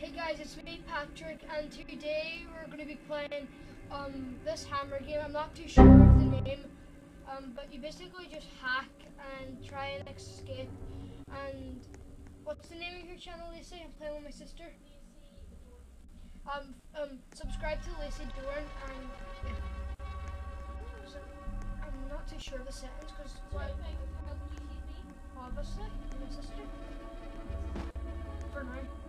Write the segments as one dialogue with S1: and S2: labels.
S1: Hey guys, it's me Patrick, and today we're going to be playing um, this hammer game. I'm not too sure of the name, um, but you basically just hack and try and escape. And what's the name of your channel, Lacey? I'm playing with my sister. Um, um, subscribe to Lacey Doran, and yeah. So, I'm not too sure of the settings because obviously my sister. For now.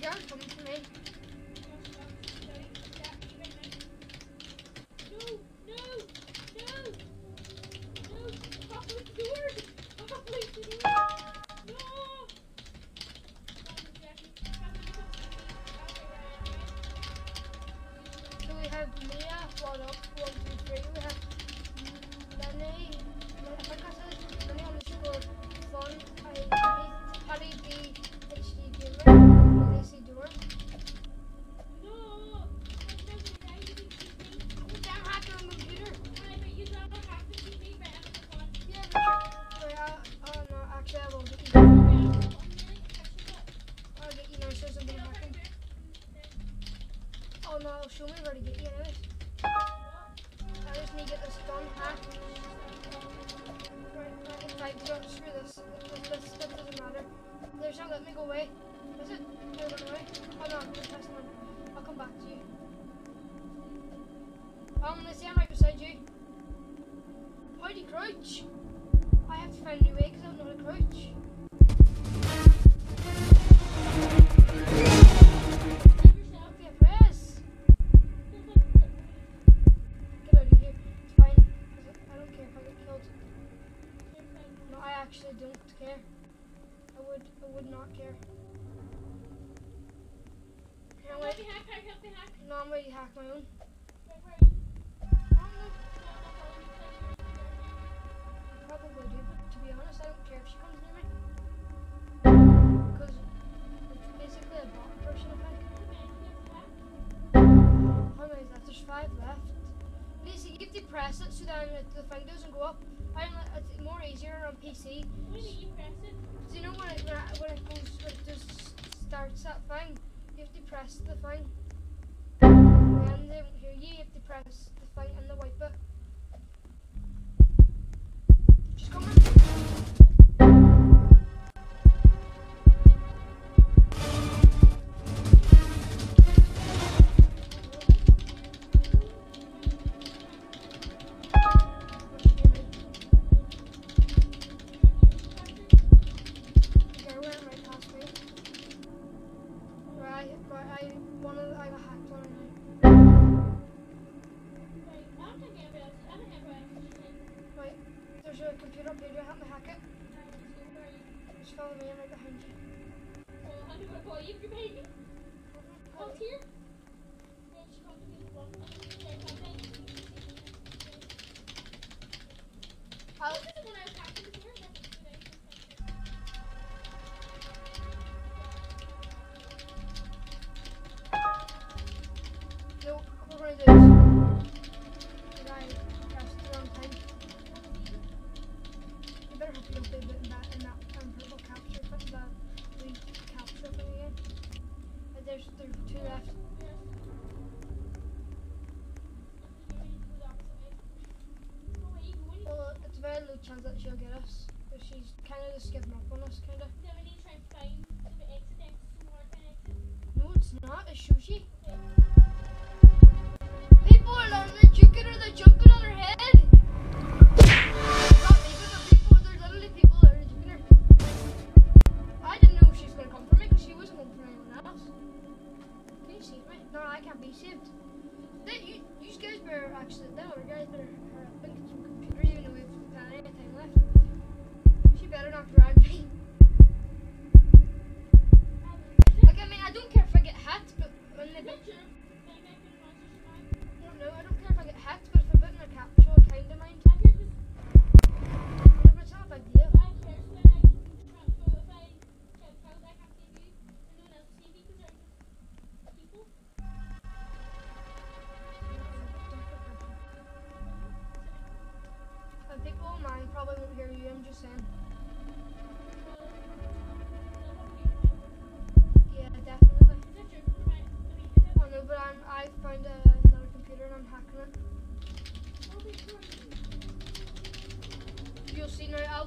S1: gió, con đi No, it'll show me where to get you anyways. I just need to get this done hacked. Right, in fact, don't screw this. This, this, doesn't matter. There's not let me go away. Is it? No, it away. Oh no, I'm just messing up. I'll come back to you. Um, see, I'm right beside you. How do you crouch? I have to find a new way because I don't know how to crouch. Actually don't care. I would, I would not care. Can I wait? No, I'm ready to hack my own. I don't know. Probably do, but to be honest, I don't care if she comes near me. Because it's basically a bot person, I think. How many is that? There's five left. Basically, you have to press it so that the thing doesn't go up. I don't know, it's more easier on PC. Do you know when it, when it, when it goes, when it just starts that thing? You have to press the thing. When they don't you, you have to press the thing and the wipe one of I got hacked on now. Right, there's a computer up here, do you help me hack it? Just follow me, I'm right behind she'll get us. But she's kind of just giving up on us, kind of. No, it's not. It's sushi. People are learning the juking or the jumping don't probably won't hear you, I'm just saying. Yeah, definitely. I know, but I'm, I found another computer and I'm hacking it. You'll see now, I'll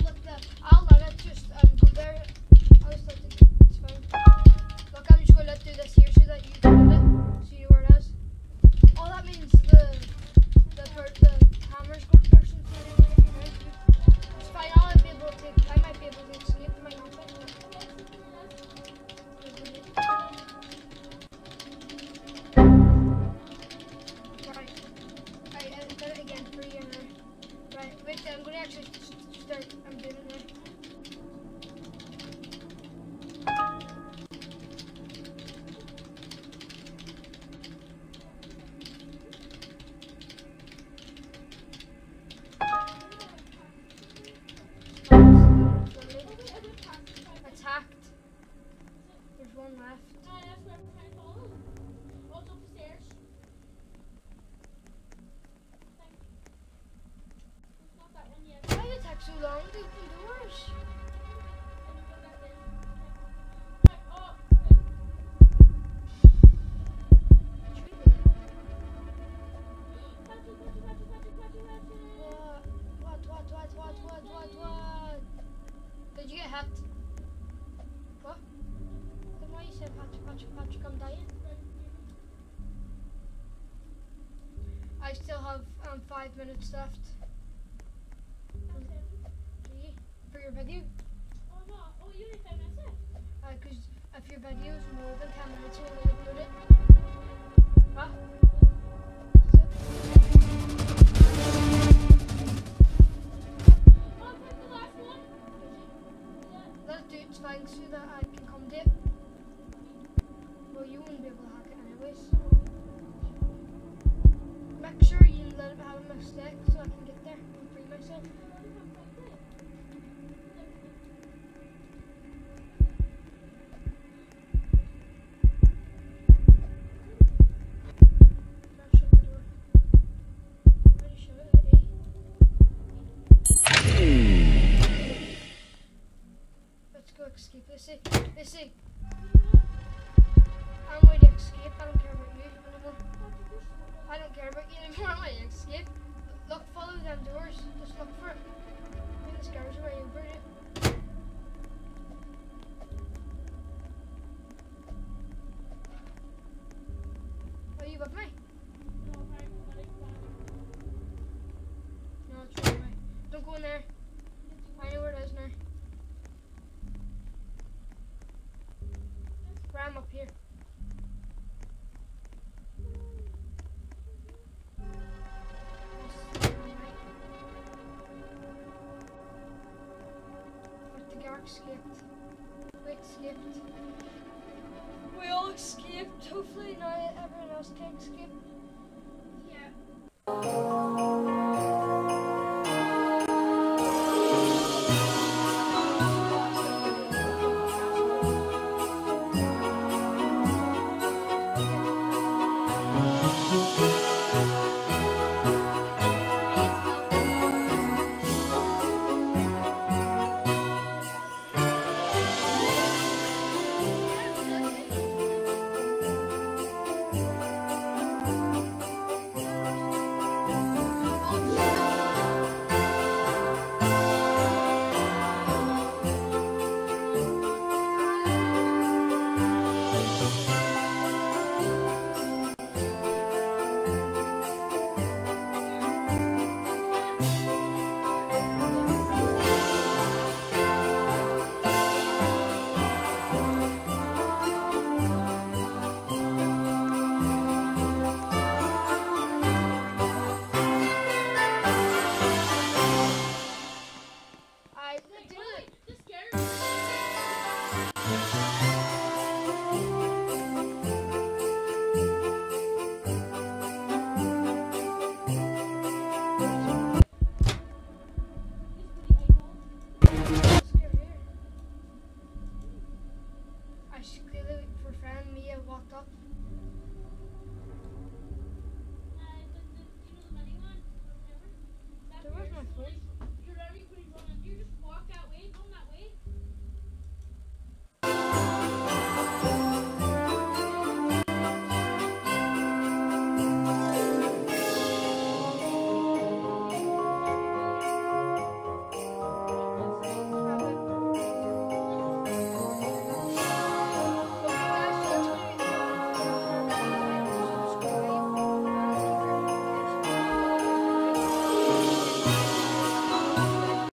S1: have um, five minutes left. For your video. Oh no, oh you only five minutes left. Because uh, if your video is more than 10 minutes, you only upload it. Huh? Let's do it, thanks for that. quick escape. Let's see. Let's see. I'm going to escape. I don't care about you anymore. I don't care about you anymore. I'm going to escape. Look, follow them doors. Just look for it. I think this garage away. skipped. We skipped. We all skipped. Hopefully not everyone else can skip. Yeah.